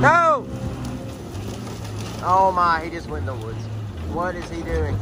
No! Oh my, he just went in the woods. What is he doing?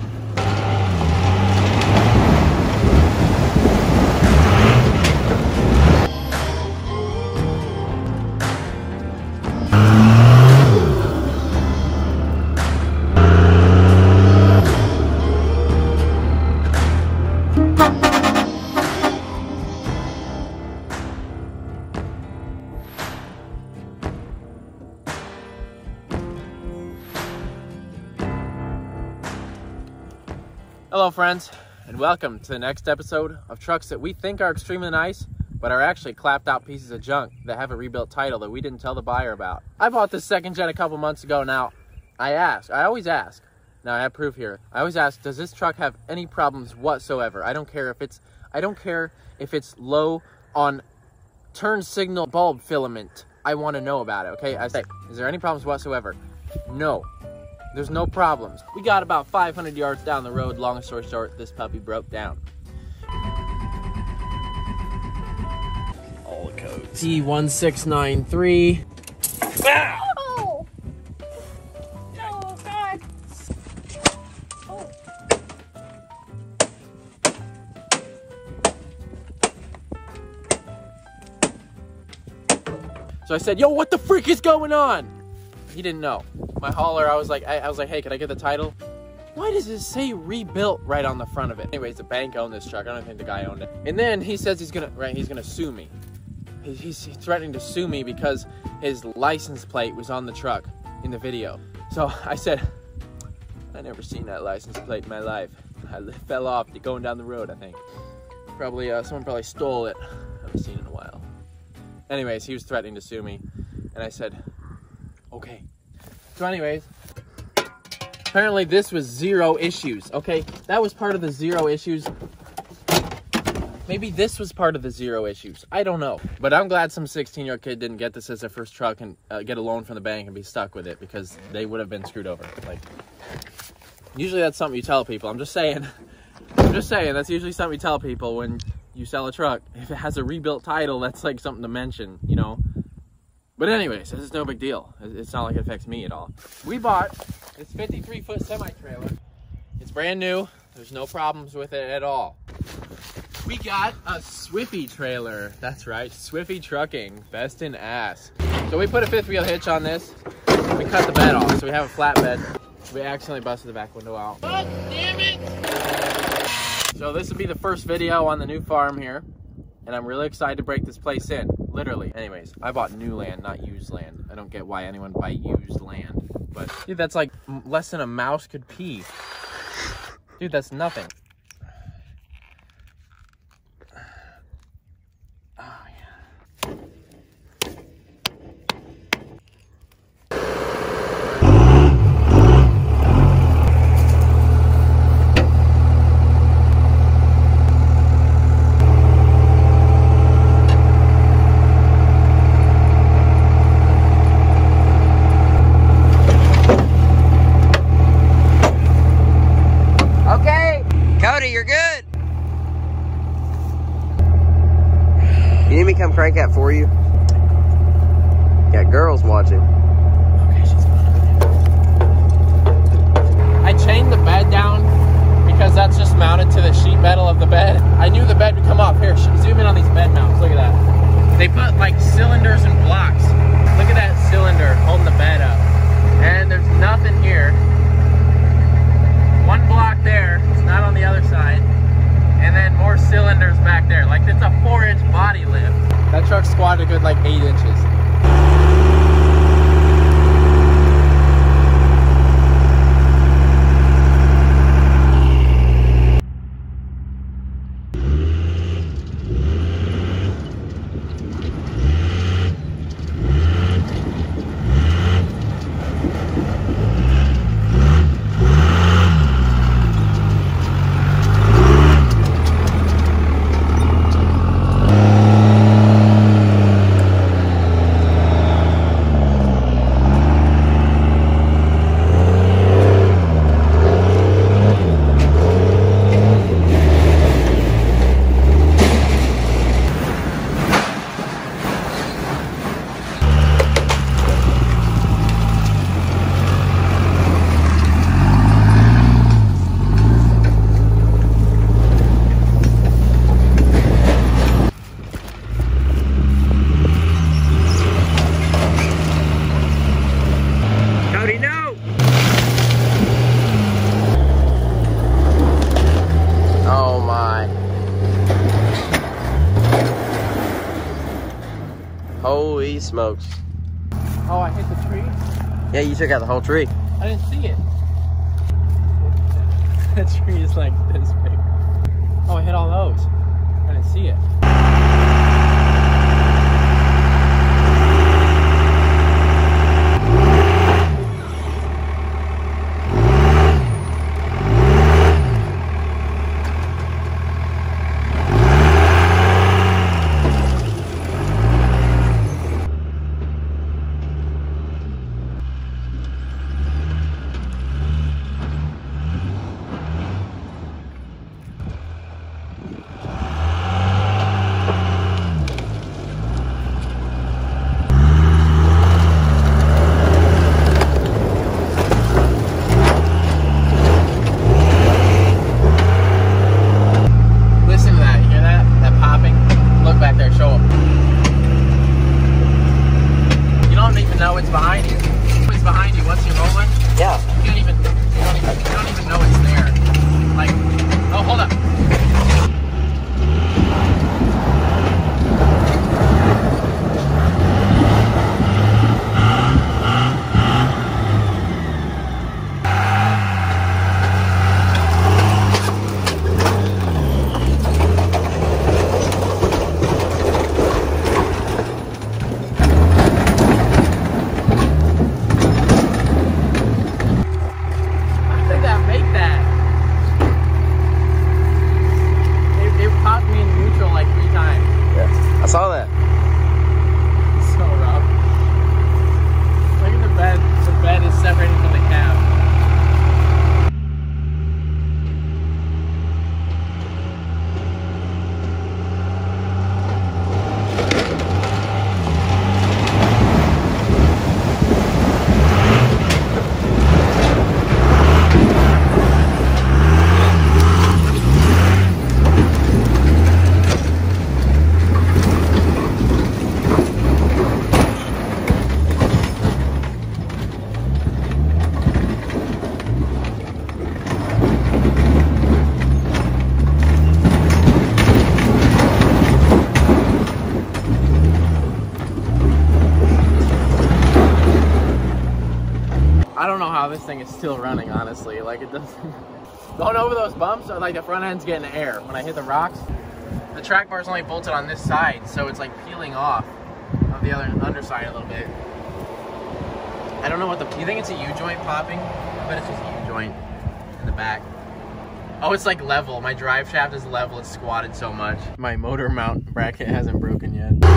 Hello, friends, and welcome to the next episode of trucks that we think are extremely nice, but are actually clapped out pieces of junk that have a rebuilt title that we didn't tell the buyer about. I bought this second gen a couple months ago. Now, I ask, I always ask. Now I have proof here. I always ask, does this truck have any problems whatsoever? I don't care if it's, I don't care if it's low on turn signal bulb filament. I want to know about it. Okay, I say, is there any problems whatsoever? No. There's no problems. We got about 500 yards down the road. Long story short, this puppy broke down. All the codes. T1693. Oh! Oh, God. Oh. So I said, "Yo, what the freak is going on?" He didn't know. My hauler, I was like, I, I was like, "Hey, can I get the title?" Why does it say rebuilt right on the front of it? Anyways, the bank owned this truck. I don't think the guy owned it. And then he says he's gonna, right? He's gonna sue me. He- He's threatening to sue me because his license plate was on the truck in the video. So I said, I never seen that license plate in my life. I fell off going down the road, I think. Probably, uh, someone probably stole it. I haven't seen it in a while. Anyways, he was threatening to sue me, and I said, okay. So, anyways, apparently this was zero issues. Okay, that was part of the zero issues. Maybe this was part of the zero issues. I don't know. But I'm glad some 16 year old kid didn't get this as their first truck and uh, get a loan from the bank and be stuck with it because they would have been screwed over. Like, usually that's something you tell people. I'm just saying. I'm just saying that's usually something you tell people when you sell a truck. If it has a rebuilt title, that's like something to mention, you know. But anyways, this is no big deal. It's not like it affects me at all. We bought this 53 foot semi trailer. It's brand new. There's no problems with it at all. We got a Swiffy trailer. That's right, Swiffy Trucking, best in ass. So we put a fifth wheel hitch on this. We cut the bed off, so we have a flatbed. We accidentally busted the back window out. God damn it! So this will be the first video on the new farm here, and I'm really excited to break this place in. Literally. Anyways, I bought new land, not used land. I don't get why anyone buy used land, but dude, that's like less than a mouse could pee. Dude, that's nothing. Oh, yeah. Okay, Cody, you're good. You need me to come crank that for you? Got girls watching. Okay, she's I chained the bed down because that's just mounted to the sheet metal of the bed. I knew the bed would come off. Here, zoom in on these bed mounts. Look at that. They put like cylinders and blocks. Look at that cylinder holding the bed up. And there's nothing here. One block there, it's not on the other side. And then more cylinders back there. Like it's a four inch body lift. That truck squatted a good like eight inches. Smokes. Oh, I hit the tree? Yeah, you took out the whole tree. I didn't see it. that tree is like this big. Oh, I hit all those. I didn't see it. Still running, honestly. Like, it doesn't. Going over those bumps, uh, like the front end's getting air. When I hit the rocks, the track bar's only bolted on this side, so it's like peeling off of the other underside a little bit. I don't know what the. You think it's a U joint popping? I bet it's just a U joint in the back. Oh, it's like level. My drive shaft is level. It's squatted so much. My motor mount bracket hasn't broken yet.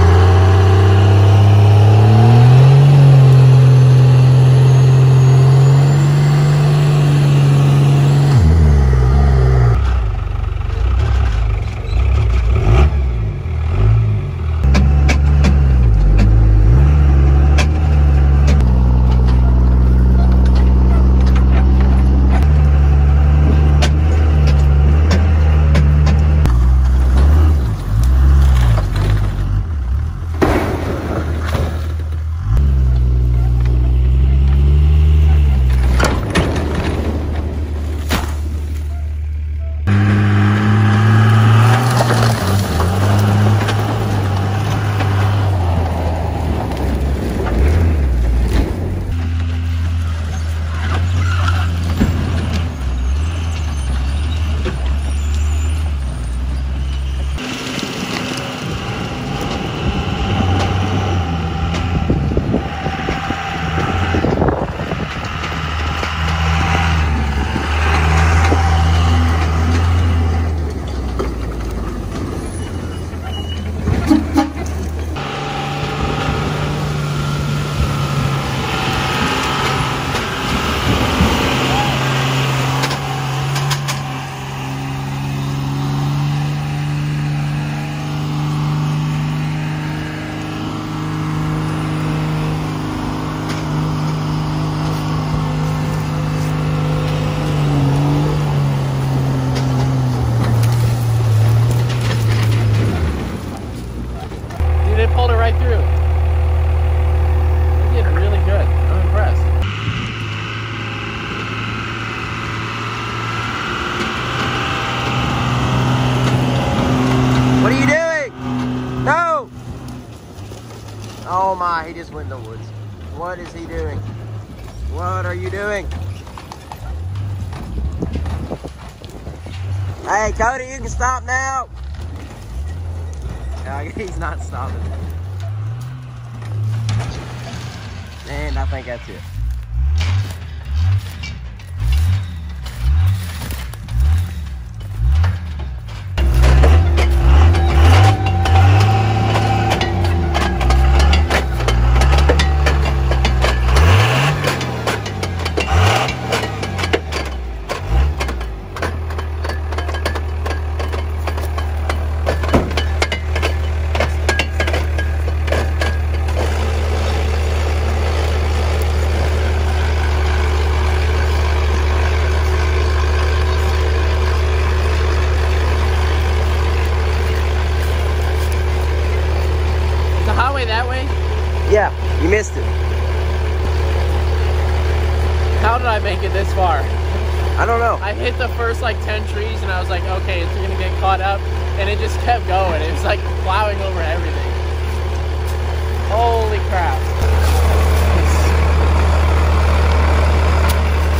Hey, Cody, you can stop now. No, he's not stopping. And I think that's it. The highway that way? Yeah, you missed it. How did I make it this far? I don't know. I hit the first like 10 trees and I was like, okay, it's gonna get caught up. And it just kept going. It was like plowing over everything. Holy crap.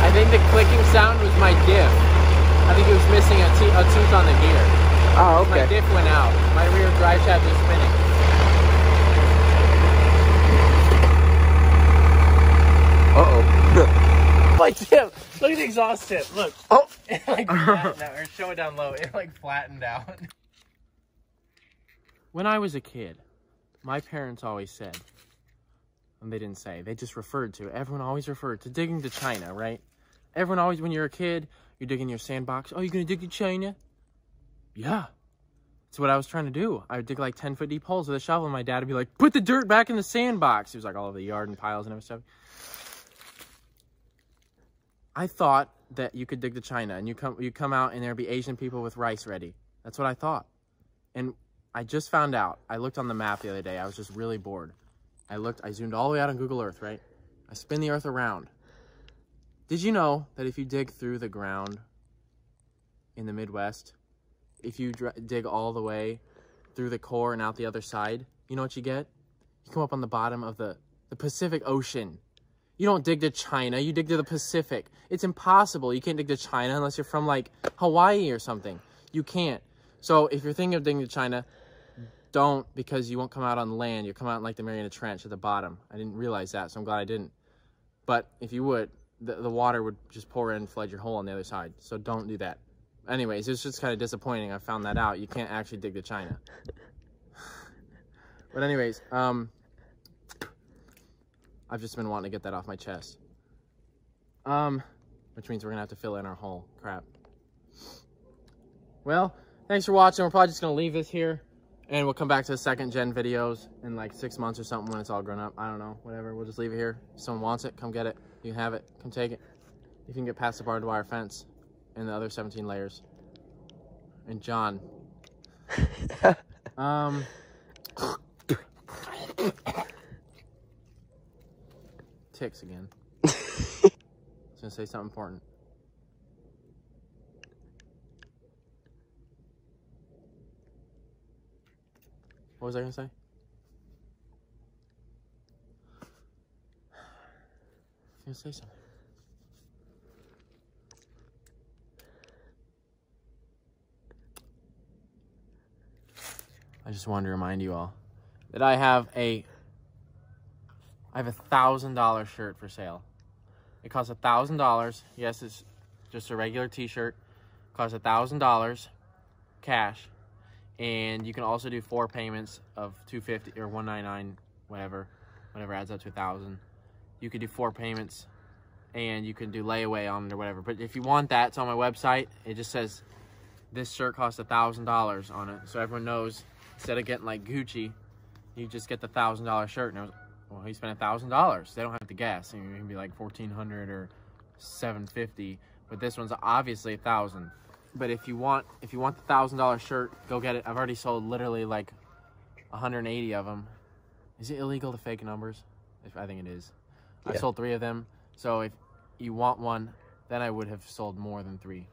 I think the clicking sound was my diff. I think it was missing a, te- a tooth on the gear. Oh, okay. My diff went out. My rear drive shaft is spinning. Uh-oh. My tip. Look at the exhaust tip. Look. oh. It like flattened out, or show it down low. It like flattened out. When I was a kid, my parents always said, and they didn't say, they just referred to, everyone always referred to digging to China, right? Everyone always, when you're a kid, you're digging your sandbox. Oh, you're gonna dig to China? Yeah. That's what I was trying to do. I would dig like 10 foot deep holes with a shovel, and my dad would be like, put the dirt back in the sandbox. He was like all over the yard and piles and everything. I thought that you could dig to China and you come you come out and there'd be Asian people with rice ready. That's what I thought. And I just found out. I looked on the map the other day. I was just really bored. I looked, I zoomed all the way out on Google Earth, right? I spin the earth around. Did you know that if you dig through the ground in the Midwest, if you dig all the way through the core and out the other side, you know what you get? You come up on the bottom of the, the Pacific Ocean. You don't dig to China, you dig to the Pacific. It's impossible. You can't dig to China unless you're from like Hawaii or something. You can't. So if you're thinking of digging to China, don't because you won't come out on land. You'll come out in like the Mariana Trench at the bottom. I didn't realize that, so I'm glad I didn't. But if you would, the, the water would just pour in and flood your hole on the other side. So don't do that. Anyways, it's just kind of disappointing. I found that out. You can't actually dig to China. but anyways, um, I've just been wanting to get that off my chest. Um, which means we're gonna have to fill in our hole. Crap. Well, thanks for watching. We're probably just gonna leave this here, and we'll come back to the second gen videos in like six months or something when it's all grown up. I don't know. Whatever. We'll just leave it here. If someone wants it, come get it. You can have it. Come take it. You can get past the barbed wire fence and the other 17 layers. And John. um. Ticks again. I was gonna say something important. What was I gonna say? I was gonna say something. I just wanted to remind you all that I have a I have a thousand dollar shirt for sale. It costs a thousand dollars. Yes, it's just a regular t-shirt. Costs a thousand dollars cash. And you can also do four payments of 250 or 199 whatever. Whatever adds up to a thousand. You could do four payments and you can do layaway on it or whatever. But if you want that, it's on my website. It just says this shirt costs a thousand dollars on it. So everyone knows instead of getting like Gucci, you just get the thousand dollar shirt. And well, he spent a thousand dollars. They don't have to guess. I mean, it can be like fourteen hundred or seven fifty. But this one's obviously a thousand. But if you want, if you want the thousand dollar shirt, go get it. I've already sold literally like 180 of them. Is it illegal to fake numbers? If I think it is. I sold three of them. So if you want one, then I would have sold more than three.